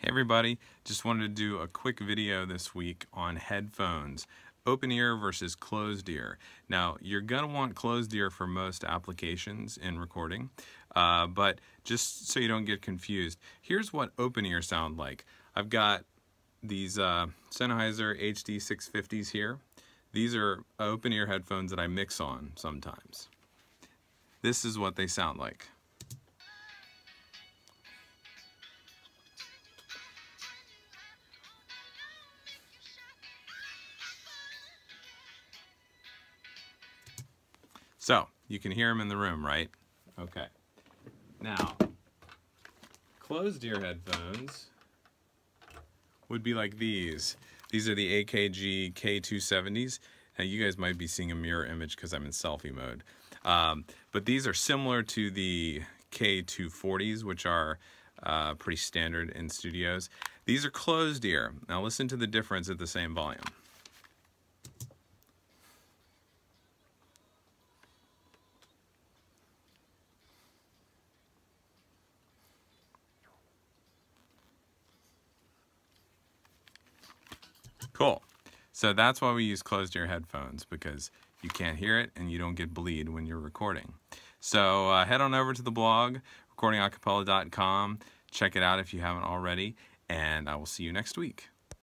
Hey everybody, just wanted to do a quick video this week on headphones. Open ear versus closed ear. Now, you're going to want closed ear for most applications in recording, uh, but just so you don't get confused, here's what open ear sound like. I've got these uh, Sennheiser HD 650s here. These are open ear headphones that I mix on sometimes. This is what they sound like. So, you can hear them in the room, right? Okay. Now, closed ear headphones would be like these. These are the AKG K270s. Now, you guys might be seeing a mirror image because I'm in selfie mode. Um, but these are similar to the K240s, which are uh, pretty standard in studios. These are closed ear. Now, listen to the difference at the same volume. Cool. So that's why we use closed ear headphones because you can't hear it and you don't get bleed when you're recording. So uh, head on over to the blog, recordingacappella.com. Check it out if you haven't already, and I will see you next week.